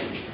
you